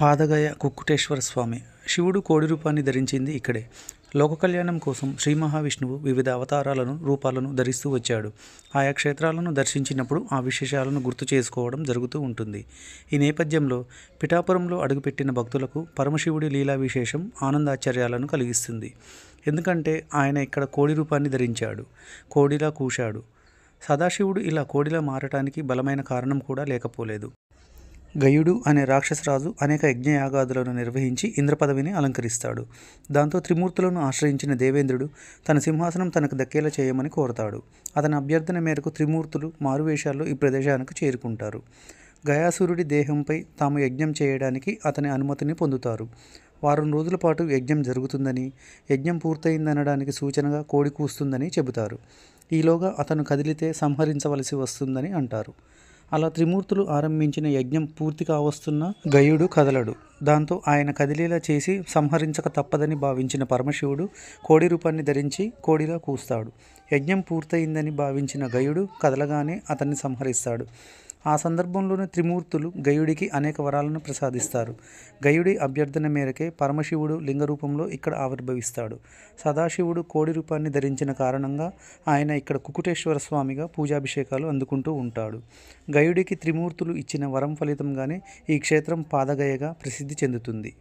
పాదగయ కుక్కుటేశ్వర స్వామి. శివుడు కోడి రూపాన్ని ధరించింది ఇక్కడే. లోక కళ్యాణం కోసం శ్రీ మహావిష్ణువు వివిధ అవతారాలను రూపాలను ధరిస్తూ వచ్చాడు. ఆయా క్షేత్రాలను దర్శించినప్పుడు ఆ విశేషాలను గుర్తు చేసుకోవడం జరుగుతూ ఉంటుంది. ఈ నేపథ్యంలో పిఠాపురంలో అడుగుపెట్టిన భక్తులకు పరమశివుడి లీలా విశేషం ఆనందాశ్చర్యాలను కలిగిస్తుంది. ఎందుకంటే ఆయన ఇక్కడ కోడి రూపాన్ని ధరించాడు కోడిలా కూశాడు. సదాశివుడు ఇలా కోడిలా మారటానికి బలమైన కారణం కూడా లేకపోలేదు. గయుడు అనే రాక్షసరాజు అనేక యజ్ఞయాగాదులను నిర్వహించి ఇంద్ర పదవిని అలంకరిస్తాడు. దాంతో త్రిమూర్తులను ఆశ్రయించిన దేవేంద్రుడు తన సింహాసనం తనకు దక్కేలా చేయమని కోరతాడు. అతని అభ్యర్థన మేరకు త్రిమూర్తులు మారువేషాల్లో ఈ ప్రదేశానికి చేరుకుంటారు. గయాసురుడి దేహంపై తాము యజ్ఞం చేయడానికి అతని అనుమతిని పొందుతారు. వారం రోజుల పాటు యజ్ఞం జరుగుతుందని యజ్ఞం పూర్తయిందనడానికి సూచనగా కోడి కూస్తుందని చెబుతారు. ఈలోగా అతను కదిలితే సంహరించవలసి వస్తుందని అంటారు. అలా త్రిమూర్తులు ఆరంభించిన యజ్ఞం పూర్తి కావస్తున్న గయుడు కదలడు. దాంతో ఆయన కదిలేలా చేసి సంహరించక తప్పదని భావించిన పరమశివుడు కోడి రూపాన్ని ధరించి కోడిలా కూస్తాడు. యజ్ఞం పూర్తయిందని భావించిన గయుడు కదలగానే అతన్ని సంహరిస్తాడు. ఆ సందర్భంలోనే త్రిమూర్తులు గయుడికి అనేక వరాలను ప్రసాదిస్తారు. గయుడి అభ్యర్థన మేరకే పరమశివుడు లింగ రూపంలో ఇక్కడ ఆవిర్భవిస్తాడు. సదాశివుడు కోడి రూపాన్ని ధరించిన కారణంగా ఆయన ఇక్కడ కుకుటేశ్వర స్వామిగా పూజాభిషేకాలు అందుకుంటూ ఉంటాడు. గయుడికి త్రిమూర్తులు ఇచ్చిన వరం ఫలితంగానే ఈ క్షేత్రం పాదగయగా ప్రసిద్ధి చెందుతుంది.